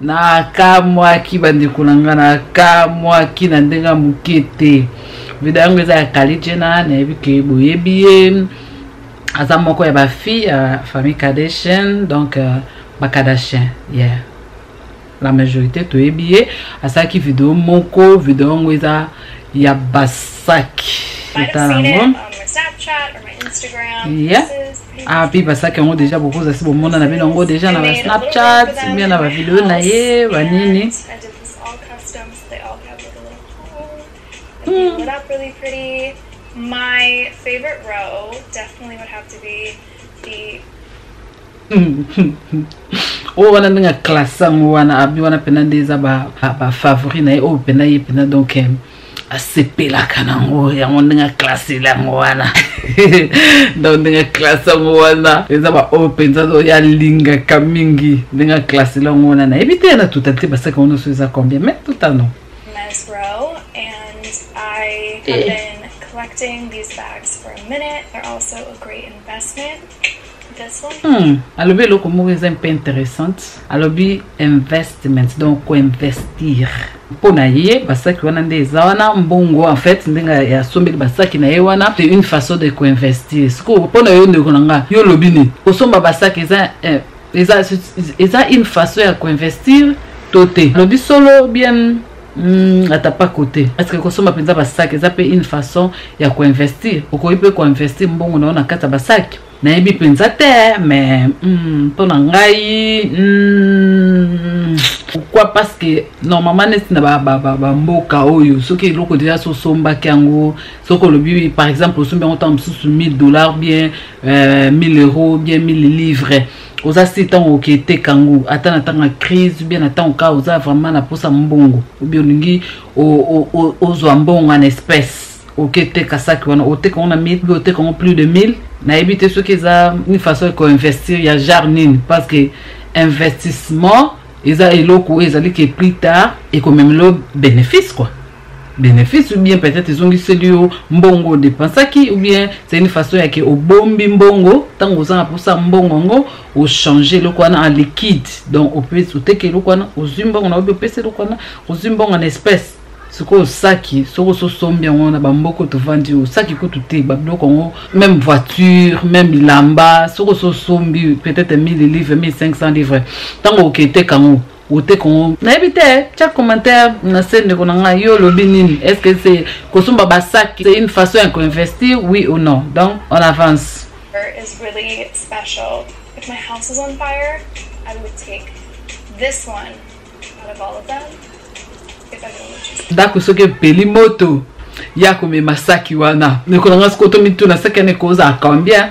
nakamwaki bandeko na ngai nakamwaki na ndenge ya moke te video yango eza ya kalijena nayebi ke boyebi ye aza moko ya bafille ya famille kadeshen donc uh, bakadashen yeah. la majorité toyebi ye asalaki video moko video yango eza ya basaki etala yango yeah. ah mpe basaki yango deja bokoza si bomona na bino yango deja na basnapchat mpe na bavideo na ye banini Mm. Up really pretty. My favorite row definitely would have to be the oyo wana ndenge aklase yango wana abi wana mpena nde eza bafavori na ye oyo mpena ye mpena donc asepelaka nango yango ndenge aklasele yango wana donc ndenge aklase yango wana eza baoyo mpenza oyo alingaka mingi ndenge aklasele yango wana nayebi te na tuta te basaka wana so eza combien mais tutano eh. collecting these bags for a minute. They're also a great investment. Hmm, alobi eloko moko eza mpe interessante alobi investment donc koinvestir mpo na ye basaki wana nde eza wana mbongo en fait ndenge asombeli basaki na ye wana c'est une façon de koinvestir sikoyo mpo na yo ndeko na nga yo olobi nini kosomba basaki eza eh, eza eza une façon ya koinvestir to te alobi solo bien Mm, ata pas cote est ce que kosomba mpenza basaki eza mpe une façon ya koinvestir okoki mpe koinvestir mbongo na yo na kati ya basaki nayebi mpenza te mais mm, mpo na ngai mm, pourquoi parce que normalement neti na bamboka oyo soki eloko deja so osombaki yango soki olobi par exemple osombi yango ntango mosusu 1000 dollars bien euh, 1000 euros bien 1000 livres oza si ntango oke eteka yango ata na ntango ya crise ubie na ntango kaka oza vraiment na mposa mbongo ubie olingi ozwa mbongo na espèce oke eteka saki wana oteka yango na 1000 ubie oteka yango plus de 1000 nayebi te soki eza ni façon ekoinvestir ya genre nini parce que investissement eza eloko oyo ezali ke plus tard ekomemelo bénéfice quoi benefice ou bien peut-être ezongiseli yo mbongo odepensaki ou bien c'est une façon yake obombi mbongo ntango oza na mposa mbongo yango ochange eloko wana en liquide donc oteki eloko wana ozwi mbongo na obi opesi eloko wana ozwi mbongo na espèce sikoyo osaki soki ososombi yango na bamboko tovandi osaki kutu te babiloko yango même voiture même bilamba soki ososombi peut-être 1000 livre 1500 livre ntango oketeka yango ote kongo nayebi te tya commentaire na se ndeko na ngai yo olobi nini est ce que c'est kosomba basaki c'est une façon ya koinvestir oui ou non donc on avance is really special if my house was on fire i would take this one out of all of them ndako soki epeli moto ya komema saki wana ndeko na ngai sikoyo tomituna saki ane kozala combien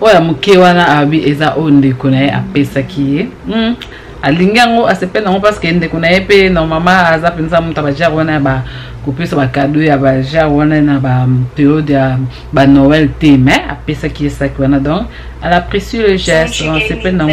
oyo ya moke wana abi eza oyo ndeko na ye apesaki ye mm. alingi yango asepeli yango parceke ndeko na ye mpe normalement aza mpenza moto ya bajare wana ya bakopesa bakado ya bajare wana na baperiode ya banoel te mais apesaki ye saki wana donc à la précieux le geste asepeli nango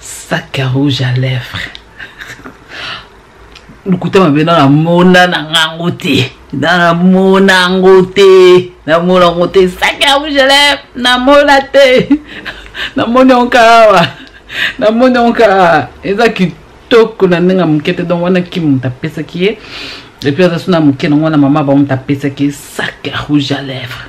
sac rouge à lèvres lokuta mabe na namona na ngango te na namona yango te namona yango te sac à rouge à lèvres namona te namoni yango kaawa namoni yango kaawa eza kitoko na ndenge ya moke te donc wana ki moto apesaki ye epuis aza so na moke nango wana mama bango moto apesaki ye sac rouge à lèvres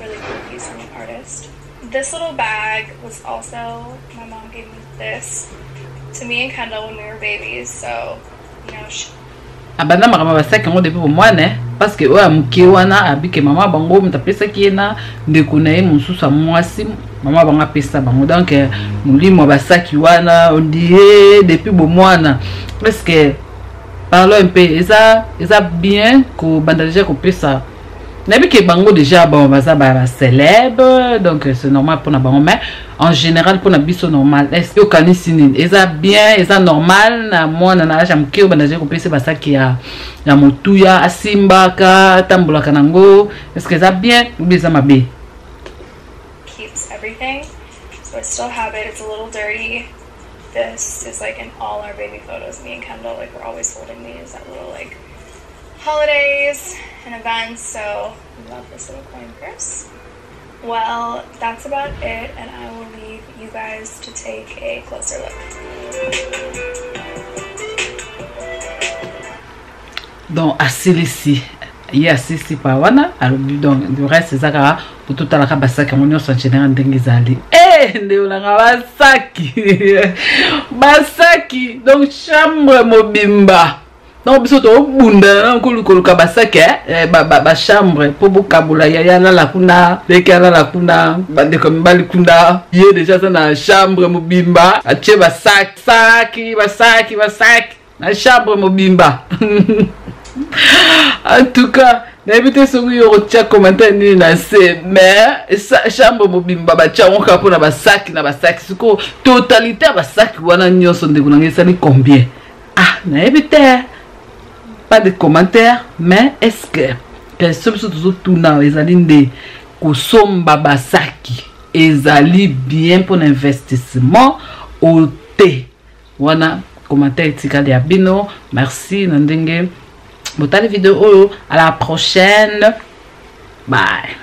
Really good piece from the artist. This little bag was also, my mom gave me this to me and Kendall when we were babies. So, you know, she... abanda makambo basaki yango depuis bomwana eh? parce que oyo ya moke wana abike mama bango moto apesaki ye na ndeko na ye mosusu ya mwasi mama bango apesa bango donc eh, molimo ya basaki wana ondie eh, depuis bomwana parce que parloi mpe eza eza bien kobanda deja kopesa nayebi ke bango déjà bon baza ba celèbe donc c'est normal mpona bango mais en général mpona biso normal est ce que okanisi nini eza bien eza normal na mwana na age ya moke oyo bandazali kopesa basaki ya, ya motuya asimbaka atambolaka nango est ce que eza bien obi eza mabe This is like in all our baby photos. Me and Kendall, like, we're always holding these, that little, like, holidays and events, so love this little coin purse. Well, that's about it, and I will leave you guys to take a closer look. donc asilisi ye asilisi pa wana alobi donc le reste eza kaka kototalaka basaki yango nyonso angenera ndenge ezali eh, ndeolanga basaki basaki donc chambre mobimba donc biso tobunda na nkulu koluka basake eh, bachambre mpo bokabola yaya alala kuna leki alala kuna bandeko mibali kuna ye deja aza na chambre mobimba atie basaki saki basaki basaki na chambre mobimba en tout cas nayebi te soki yo okotya commentaire nini na nse mais chambre mobimba batyango kaka mpo na basaki na basaki sikoyo totalite ya basaki wana nyonso ndeko na ngai esali combien ah nayebi te pas de commentaire mais est ce que question biso tozotuna ezali nde kosomba basaki ezali bien mpo na investissement o te wana commentaire etikali ya bino merci na ndenge botali video oyo à la prochaine bye